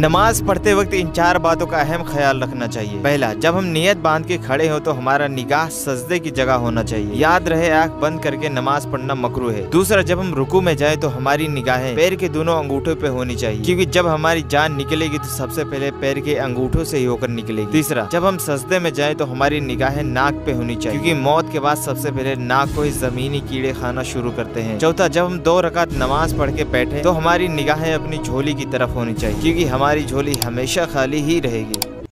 नमाज़ पढ़ते वक्त इन चार बातों का अहम ख्याल रखना चाहिए। पहला, जब हम नियत बाँध के खड़े हो तो हमारा निगाह सजदे की जगह होना चाहिए। याद रहे, आँख बंद करके नमाज़ पढ़ना मकरू है। दूसरा, जब हम रुकू में जाए तो हमारी निगाहें पैर के दोनों अंगूठों पे होनी चाहिए, क्योंकि जब हमारी जान निकलेगी तो सबसे पहले पैर के अंगूठों से ही होकर निकलेगी। तीसरा, जब हम सजदे में जाए तो हमारी निगाहें नाक पे होनी चाहिए, क्योंकि मौत के बाद सबसे पहले नाक को ही जमीनी कीड़े खाना शुरू करते हैं। चौथा, जब हम दो रकात नमाज़ पढ़ के बैठे तो हमारी निगाहें अपनी झोली की तरफ़ होनी चाहिए, क्योंकि हमारी झोली हमेशा खाली ही रहेगी।